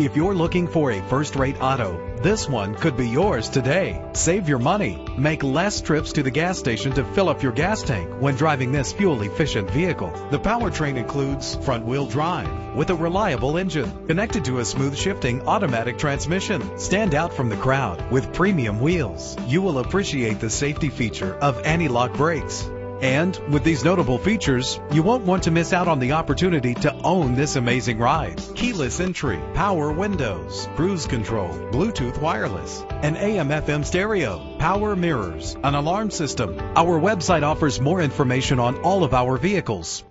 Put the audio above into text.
If you're looking for a first-rate auto, this one could be yours today. Save your money. Make less trips to the gas station to fill up your gas tank when driving this fuel-efficient vehicle. The powertrain includes front-wheel drive with a reliable engine connected to a smooth shifting automatic transmission. Stand out from the crowd with premium wheels. You will appreciate the safety feature of anti-lock brakes. And with these notable features, you won't want to miss out on the opportunity to own this amazing ride. Keyless entry, power windows, cruise control, Bluetooth wireless, an AM FM stereo, power mirrors, an alarm system. Our website offers more information on all of our vehicles.